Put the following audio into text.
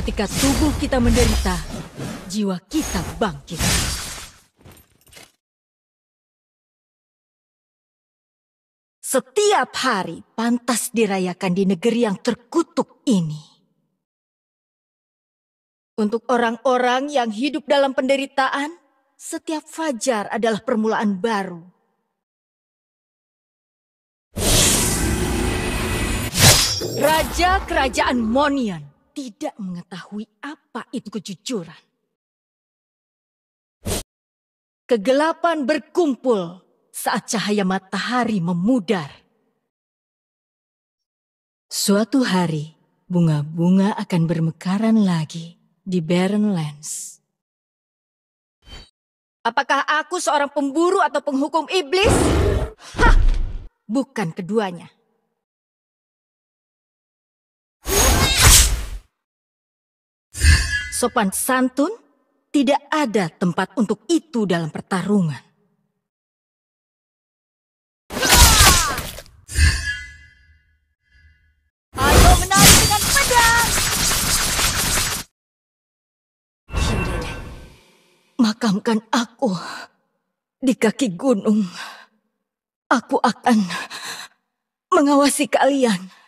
Ketika tubuh kita menderita, jiwa kita bangkit. Setiap hari pantas dirayakan di negeri yang terkutuk ini. Untuk orang-orang yang hidup dalam penderitaan, setiap fajar adalah permulaan baru. Raja Kerajaan Monian tidak mengetahui apa itu kejujuran. Kegelapan berkumpul saat cahaya matahari memudar. Suatu hari, bunga-bunga akan bermekaran lagi di Barren Lands. Apakah aku seorang pemburu atau penghukum iblis? Hah! Bukan keduanya. Sopan santun, tidak ada tempat untuk itu dalam pertarungan. Ayo menari dengan pedang! Makamkan aku di kaki gunung. Aku akan mengawasi kalian.